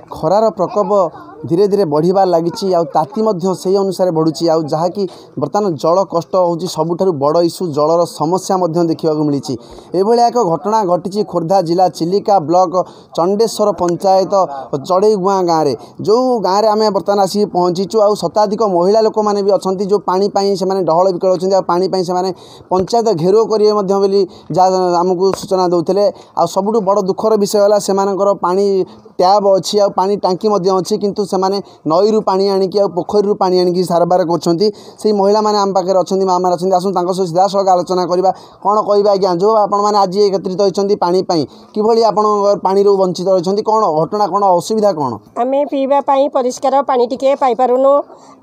ଖରାର ପ୍ରକୋପ ଧୀରେ ଧୀରେ ବଢ଼ିବାରେ ଲାଗିଛି ଆଉ ତାତି ମଧ୍ୟ ସେହି ଅନୁସାରେ ବଢ଼ୁଛି ଆଉ ଯାହାକି ବର୍ତ୍ତମାନ ଜଳ କଷ୍ଟ ହେଉଛି ସବୁଠାରୁ ବଡ଼ ଇସ୍ୟୁ ଜଳର ସମସ୍ୟା ମଧ୍ୟ ଦେଖିବାକୁ ମିଳିଛି ଏଭଳିଆ ଏକ ଘଟଣା ଘଟିଛି ଖୋର୍ଦ୍ଧା ଜିଲ୍ଲା ଚିଲିକା ବ୍ଲକ ଚଣ୍ଡେଶ୍ୱର ପଞ୍ଚାୟତ ଚଢ଼େଇଗୁଆଁ ଗାଁରେ ଯେଉଁ ଗାଁରେ ଆମେ ବର୍ତ୍ତମାନ ଆସିକି ପହଞ୍ଚିଛୁ ଆଉ ଶତାଧିକ ମହିଳା ଲୋକମାନେ ବି ଅଛନ୍ତି ଯେଉଁ ପାଣି ପାଇଁ ସେମାନେ ଡହଳ ବିକଳ ହେଉଛନ୍ତି ଆଉ ପାଣି ପାଇଁ ସେମାନେ ପଞ୍ଚାୟତ ଘେରାଉ କରିବେ ମଧ୍ୟ ବୋଲି ଯାହା ଆମକୁ ସୂଚନା ଦେଉଥିଲେ। ଆଉ ସବୁଠୁ ବଡ଼ ଦୁଃଖର ବିଷୟ ହେଲା ସେମାନଙ୍କର ପାଣି ଟ୍ୟାବ୍ ଅଛି ଆଉ ପାଣି ଟାଙ୍କି ମଧ୍ୟ ଅଛି କିନ୍ତୁ ସେମାନେ ନଈରୁ ପାଣି ଆଣିକି ଆଉ ପୋଖରୀରୁ ପାଣି ଆଣିକି ସାରବାର କରୁଛନ୍ତି। ସେହି ମହିଳାମାନେ ଆମ ପାଖରେ ଅଛନ୍ତି ମାଆମାନେ ଅଛନ୍ତି। ଆସନ୍ତୁ ତାଙ୍କ ସହ ସିଧାସଳଖ ଆଲୋଚନା କରିବା। କ'ଣ କହିବେ ଆଜ୍ଞା? ଯେଉଁ ଆପଣମାନେ ଆଜି ଏକତ୍ରିତ ହୋଇଛନ୍ତି ପାଣି ପାଇଁ କିଭଳି ଆପଣ ପାଣିରୁ ବଞ୍ଚିତ ରହିଛନ୍ତି? କ'ଣ ଘଟଣା କ'ଣ ଅସୁବିଧା କ'ଣ? ଆମେ ପିଇବା ପାଇଁ ପରିଷ୍କାର ପାଣି ଟିକେ ପାଇପାରୁନୁ।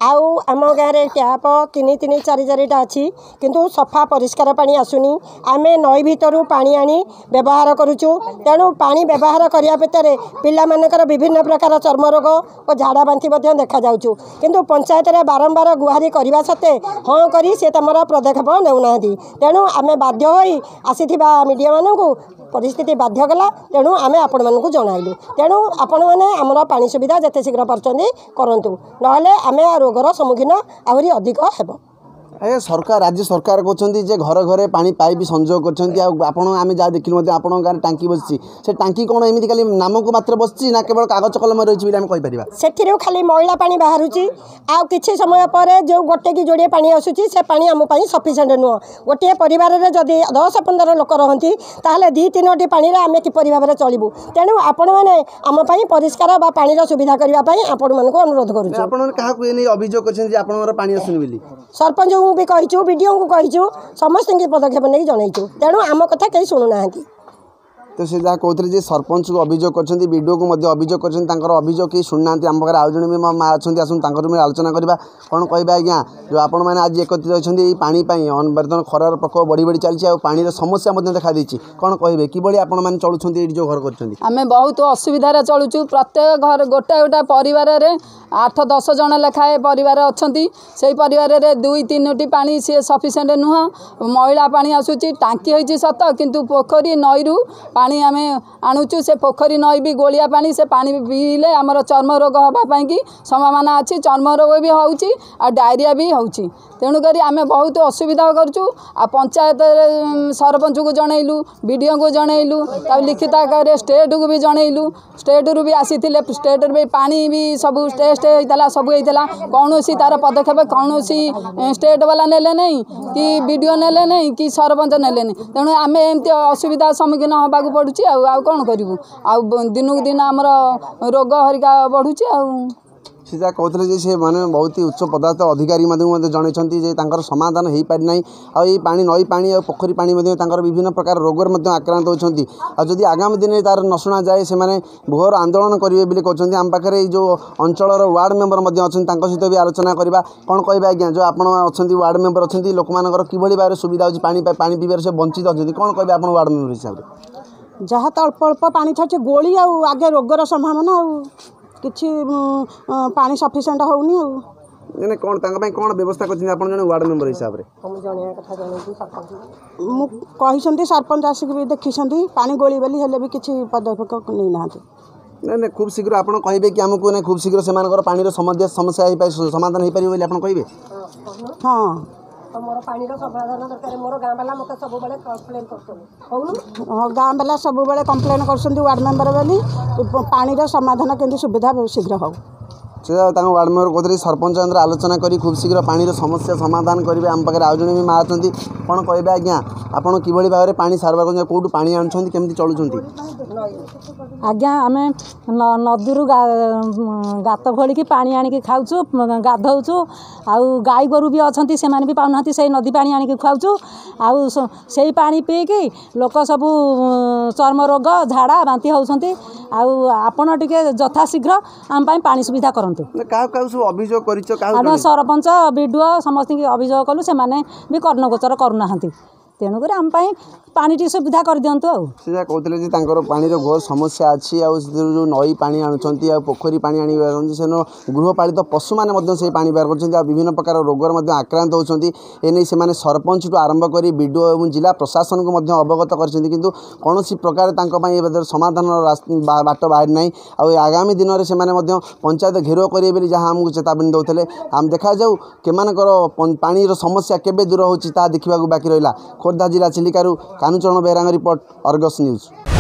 ଆଉ ଆମ ଗାଁରେ ଟ୍ୟାପ ତିନି ତିନି ଚାରି ଚାରିଟା ଅଛି। କିନ୍ତୁ ସଫା ପରିଷ୍କାର ପାଣି ଆସୁନି। ଆମେ ନଈ ଭିତରୁ ପାଣି ଆଣି ବ୍ୟବହାର କରୁଛୁ। ତେଣୁ ପାଣି ବ୍ୟବହାର କରିବା ଭିତରେ ପିଲାମାନଙ୍କର ବିଭିନ୍ନ ପ୍ରକାର ଚର୍ମ ରୋଗ ଓ ଝାଡ଼ା ବାନ୍ତି ମଧ୍ୟ ଦେଖାଯାଉଛୁ। କିନ୍ତୁ ପଞ୍ଚାୟତରେ ବାରମ୍ବାର ଗୁହାରି କରିବା ସତ୍ତ୍ୱେ ହଁ କରି ସେ ତମର ପଦକ୍ଷେପ ନେଉନାହାନ୍ତି। ତେଣୁ ଆମେ ବାଧ୍ୟ ହୋଇ ଆସିଥିବା ମିଡ଼ିଆମାନଙ୍କୁ ପରିସ୍ଥିତି ବାଧ୍ୟ କଲା ତେଣୁ ଆମେ ଆପଣମାନଙ୍କୁ ଜଣାଇଲୁ। ତେଣୁ ଆପଣମାନେ ଆମର ପାଣି ସୁବିଧା ଯେତେ ଶୀଘ୍ର ପାରୁଛନ୍ତି କରନ୍ତୁ। ନହେଲେ ଆମେ ରୋଗର ସମ୍ମୁଖୀନ ଆହୁରି ଅଧିକ ହେବ। ଆଜ୍ଞା ସରକାର ରାଜ୍ୟ ସରକାର କହୁଛନ୍ତି ଯେ ଘର ଘରେ ପାଣି ପାଇପ୍ ସଂଯୋଗ କରିଛନ୍ତି। ଆଉ ଆପଣ ଆମେ ଯାହା ଦେଖିଲୁ ମଧ୍ୟ ଆପଣଙ୍କ ଗାଁରେ ଟାଙ୍କି ବସିଛି। ସେ ଟାଙ୍କି କ'ଣ ଏମିତି ଖାଲି ନାମକୁ ମାତ୍ର ବସିଛି ନା କେବଳ କାଗଜ କଲମ ରହିଛି ବୋଲି ଆମେ କହିପାରିବା? ସେଥିରୁ ଖାଲି ମଇଳା ପାଣି ବାହାରୁଛି। ଆଉ କିଛି ସମୟ ପରେ ଯେଉଁ ଗୋଟେ କି ଯୋଡ଼ିଏ ପାଣି ଆସୁଛି ସେ ପାଣି ଆମ ପାଇଁ ସଫିସିଏଣ୍ଟ ନୁହଁ। ଗୋଟିଏ ପରିବାରରେ ଯଦି ଦଶ ପନ୍ଦର ଲୋକ ରହନ୍ତି ତାହେଲେ ଦୁଇ ତିନୋଟି ପାଣିରେ ଆମେ କିପରି ଭାବରେ ଚଳିବୁ? ତେଣୁ ଆପଣମାନେ ଆମ ପାଇଁ ପରିଷ୍କାର ବା ପାଣିର ସୁବିଧା କରିବା ପାଇଁ ଆପଣମାନଙ୍କୁ ଅନୁରୋଧ କରୁଛୁ। ଆପଣମାନେ କାହାକୁ ଏ ନେଇ ଅଭିଯୋଗ କରିଛନ୍ତି ଯେ ଆପଣଙ୍କର ପାଣି ଆସୁନି ବୋଲି? ସରପଞ୍ଚଙ୍କୁ ବି କହିଛୁ ବିଡ଼ିଓଙ୍କୁ କହିଛୁ ସମସ୍ତଙ୍କୁ ପଦକ୍ଷେପ ନେଇକି ଜଣାଇଛୁ ତେଣୁ ଆମ କଥା କେହି ଶୁଣୁନାହାନ୍ତି। ତ ସେ ଯାହା କହୁଥିଲେ ଯେ ସରପଞ୍ଚକୁ ଅଭିଯୋଗ କରିଛନ୍ତି ବିଡ଼ିଓକୁ ମଧ୍ୟ ଅଭିଯୋଗ କରିଛନ୍ତି ତାଙ୍କର ଅଭିଯୋଗ କେହି ଶୁଣୁନାହାନ୍ତି। ଆମ ପାଖରେ ଆଉ ଜଣେ ବି ମୋ ମାଆ ଅଛନ୍ତି ଆସନ୍ତୁ ତାଙ୍କର ବି ଆଲୋଚନା କରିବା। କ'ଣ କହିବା ଆଜ୍ଞା? ଯେଉଁ ଆପଣମାନେ ଆଜି ଏକତ୍ରିତ ଅଛନ୍ତି ଏଇ ପାଣି ପାଇଁ ବର୍ତ୍ତମାନ ଖରାର ପ୍ରକୋପ ବଢ଼ି ବଢ଼ି ଚାଲିଛି ଆଉ ପାଣିର ସମସ୍ୟା ମଧ୍ୟ ଦେଖାଦେଇଛି କ'ଣ କହିବେ? କିଭଳି ଆପଣମାନେ ଚଳୁଛନ୍ତି ଏଇଠି ଯେଉଁ ଘର କରିଛନ୍ତି? ଆମେ ବହୁତ ଅସୁବିଧାରେ ଚଳୁଛୁ। ପ୍ରତ୍ୟେକ ଘର ଗୋଟା ଗୋଟା ପରିବାରରେ ଆଠ ଦଶ ଜଣ ଲେଖାଏଁ ପରିବାର ଅଛନ୍ତି। ସେଇ ପରିବାରରେ ଦୁଇ ତିନୋଟି ପାଣି ସିଏ ସଫିସିଏଣ୍ଟ ନୁହଁ। ମଇଳା ପାଣି ଆସୁଛି ଟାଙ୍କି ହେଇଛି ସତ କିନ୍ତୁ ପୋଖରୀ ନଈରୁ ପାଣି ଆମେ ଆଣୁଛୁ ସେ ପୋଖରୀ ନଈ ବି ଗୋଳିଆ ପାଣି ସେ ପାଣି ପିଇଲେ ଆମର ଚର୍ମ ରୋଗ ହେବା ପାଇଁକି ସମ୍ଭାବନା ଅଛି ଚର୍ମ ରୋଗ ବି ହେଉଛି ଆଉ ଡାଇରିଆ ବି ହେଉଛି। ତେଣୁକରି ଆମେ ବହୁତ ଅସୁବିଧା କରୁଛୁ। ଆଉ ପଞ୍ଚାୟତରେ ସରପଞ୍ଚକୁ ଜଣେଇଲୁ ବିଡ଼ିଓଙ୍କୁ ଜଣେଇଲୁ ତାକୁ ଲିଖିତ ଆକାରରେ ଷ୍ଟେଟ୍କୁ ବି ଜଣେଇଲୁ। ଷ୍ଟେଟ୍ରୁ ବି ଆସିଥିଲେ ଷ୍ଟେଟ୍ରୁ ବି ପାଣି ବି ସବୁ ଟେଷ୍ଟ ହେଇଥିଲା ସବୁ ହେଇଥିଲା। କୌଣସି ତା'ର ପଦକ୍ଷେପ କୌଣସି ଷ୍ଟେଟ୍ ବାଲା ନେଲେ ନାହିଁ କି ବିଡ଼ିଓ ନେଲେ ନାହିଁ କି ସରପଞ୍ଚ ନେଲେ ନାହିଁ। ତେଣୁ ଆମେ ଏମିତି ଅସୁବିଧାର ସମ୍ମୁଖୀନ ହେବାକୁ ପଡ଼ୁଛି ଆଉ ଆଉ କ'ଣ କରିବୁ? ଆଉ ଦିନକୁ ଦିନ ଆମର ରୋଗ ହରିକା ବଢ଼ୁଛି ଆଉ। ସେ ଯାହା କହୁଥିଲେ ଯେ ସେ ମାନେ ବହୁତ ଉଚ୍ଚ ପଦାର୍ଥ ଅଧିକାରୀମାନଙ୍କୁ ମଧ୍ୟ ଜଣାଇଛନ୍ତି ଯେ ତାଙ୍କର ସମାଧାନ ହୋଇପାରି ନାହିଁ। ଆଉ ଏଇ ପାଣି ନଈ ପାଣି ଆଉ ପୋଖରୀ ପାଣି ମଧ୍ୟ ତାଙ୍କର ବିଭିନ୍ନ ପ୍ରକାର ରୋଗରେ ମଧ୍ୟ ଆକ୍ରାନ୍ତ ହେଉଛନ୍ତି। ଆଉ ଯଦି ଆଗାମୀ ଦିନରେ ତା'ର ନ ଶୁଣାଯାଏ ସେମାନେ ଘୋର ଆନ୍ଦୋଳନ କରିବେ ବୋଲି କହୁଛନ୍ତି। ଆମ ପାଖରେ ଏଇ ଯେଉଁ ଅଞ୍ଚଳର ୱାର୍ଡ଼ ମେମ୍ବର ମଧ୍ୟ ଅଛନ୍ତି ତାଙ୍କ ସହିତ ବି ଆଲୋଚନା କରିବା। କ'ଣ କହିବେ ଆଜ୍ଞା? ଯେଉଁ ଆପଣ ଅଛନ୍ତି ୱାର୍ଡ଼ ମେମ୍ବର ଅଛନ୍ତି ଲୋକମାନଙ୍କର କିଭଳି ଭାବରେ ସୁବିଧା ହେଉଛି? ପାଣି ପାଣି ପିଇବାରେ ସେ ବଞ୍ଚିତ ଅଛନ୍ତି। କ'ଣ କହିବେ ଆପଣ ୱାର୍ଡ଼ ମେମ୍ବର ହିସାବରେ? ଯାହା ତ ଅଳ୍ପ ଅଳ୍ପ ପାଣି ଛାଡ଼ୁଛି ଗୋଳି ଆଉ ଆଗେ ରୋଗର ସମ୍ଭାବନା ଆଉ। କିଛି ପାଣି ସଫିସିଏଣ୍ଟ ହେଉନି ଆଉ। ମାନେ କ'ଣ ତାଙ୍କ ପାଇଁ କ'ଣ ବ୍ୟବସ୍ଥା କରିଛନ୍ତି ଆପଣ ଜଣେ ୱାର୍ଡ଼ ମେମ୍ବର ହିସାବରେ? ମୁଁ କହିଛନ୍ତି ସରପଞ୍ଚ ଆସିକି ବି ଦେଖିଛନ୍ତି ପାଣି ଗୋଳି ବୋଲି ହେଲେ ବି କିଛି ପଦକ୍ଷେପ ନେଇନାହାନ୍ତି। ନାଇଁ ନାଇଁ ଖୁବ୍ ଶୀଘ୍ର ଆପଣ କହିବେ କି ଆମକୁ ନାଇଁ ଖୁବ୍ ଶୀଘ୍ର ସେମାନଙ୍କର ପାଣିର ସମସ୍ୟା ସମସ୍ୟା ହେଇପାରେ ସମାଧାନ ହେଇପାରିବ ବୋଲି ଆପଣ କହିବେ? ହଁ। ମୋର ପାଣିର ସମାଧାନ ଦରକାର। ମୋର ଗାଁ ବାଲା ମୋତେ ସବୁବେଳେ କମ୍ପ୍ଲେନ୍ କରୁଛନ୍ତି। ହଉନି ହଁ ଗାଁ ବାଲା ସବୁବେଳେ କମ୍ପ୍ଲେନ୍ କରୁଛନ୍ତି ୱାର୍ଡ଼ ମେମ୍ବର ବୋଲି। ପାଣିର ସମାଧାନ କେମିତି ସୁବିଧା ଶୀଘ୍ର ହେଉ। ସେ ତାଙ୍କ ୱାର୍ଡ଼ ମେମ୍ବର କହୁଥିଲେ ସରପଞ୍ଚ ସାଙ୍ଗରେ ଆଲୋଚନା କରି ଖୁବ୍ ଶୀଘ୍ର ପାଣିର ସମସ୍ୟା ସମାଧାନ କରିବେ। ଆମ ପାଖରେ ଆଉ ଜଣେ ବି ମା ଅଛନ୍ତି। କ'ଣ କହିବେ ଆଜ୍ଞା? ଆପଣ କିଭଳି ଭାବରେ ପାଣି ସାରବାର କରୁଛନ୍ତି କେଉଁଠୁ ପାଣି ଆଣୁଛନ୍ତି କେମିତି ଚଳୁଛନ୍ତି? ଆଜ୍ଞା ଆମେ ନଦୀରୁ ଗାତ ଖୋଳିକି ପାଣି ଆଣିକି ଖାଉଛୁ ଗାଧଉଛୁ। ଆଉ ଗାଈ ଗୋରୁ ବି ଅଛନ୍ତି ସେମାନେ ବି ପାଉନାହାନ୍ତି ସେଇ ନଦୀ ପାଣି ଆଣିକି ଖାଉଛୁ ଆଉ ସେଇ ପାଣି ପିଇକି ଲୋକ ସବୁ ଚର୍ମ ରୋଗ ଝାଡ଼ା ବାନ୍ତି ହେଉଛନ୍ତି। ଆଉ ଆପଣ ଟିକେ ଯଥାଶୀଘ୍ର ଆମ ପାଇଁ ପାଣି ସୁବିଧା କରନ୍ତୁ। କାହାକୁ କାହାକୁ ସବୁ ଅଭିଯୋଗ କରିଛ ଆମେ ସରପଞ୍ଚ ବିଡ଼ିଓ ସମସ୍ତଙ୍କୁ ଅଭିଯୋଗ କଲୁ ସେମାନେ ବି କର୍ଣ୍ଣଗୋଚର କରୁନାହାନ୍ତି। ତେଣୁକରି ଆମ ପାଇଁ ପାଣି ଟିକେ ସୁବିଧା କରିଦିଅନ୍ତୁ ଆଉ। ସେ ଯାହା କହୁଥିଲେ ଯେ ତାଙ୍କର ପାଣିର ଘୋର ସମସ୍ୟା ଅଛି ଆଉ ସେଥିରୁ ଯେଉଁ ନଈ ପାଣି ଆଣୁଛନ୍ତି ଆଉ ପୋଖରୀ ପାଣି ଆଣି ପାରୁଛନ୍ତି ସେନ ଗୃହପାଳିତ ପଶୁମାନେ ମଧ୍ୟ ସେହି ପାଣି ବ୍ୟବହାର କରୁଛନ୍ତି ଆଉ ବିଭିନ୍ନ ପ୍ରକାର ରୋଗରେ ମଧ୍ୟ ଆକ୍ରାନ୍ତ ହେଉଛନ୍ତି। ଏନେଇ ସେମାନେ ସରପଞ୍ଚଠୁ ଆରମ୍ଭ କରି ବି ଡ଼ି ଓ ଏବଂ ଜିଲ୍ଲା ପ୍ରଶାସନକୁ ମଧ୍ୟ ଅବଗତ କରିଛନ୍ତି କିନ୍ତୁ କୌଣସି ପ୍ରକାର ତାଙ୍କ ପାଇଁ ଏବେ ସମାଧାନର ବାଟ ବାହାରି ନାହିଁ। ଆଉ ଏ ଆଗାମୀ ଦିନରେ ସେମାନେ ମଧ୍ୟ ପଞ୍ଚାୟତ ଘେରାଉ କରିବେ ବୋଲି ଯାହା ଆମକୁ ଚେତାବନୀ ଦେଉଥିଲେ। ଆମେ ଦେଖାଯାଉ କେମାନଙ୍କର ପାଣିର ସମସ୍ୟା କେବେ ଦୂର ହେଉଛି ତାହା ଦେଖିବାକୁ ବାକି ରହିଲା। ଖୋର୍ଦ୍ଧା ଜିଲ୍ଲା ଚିଲିକାରୁ କାହ୍ନୁଚରଣ ବେହେରାଙ୍କ ରିପୋର୍ଟ ଅର୍ଗସ୍ ନ୍ୟୁଜ୍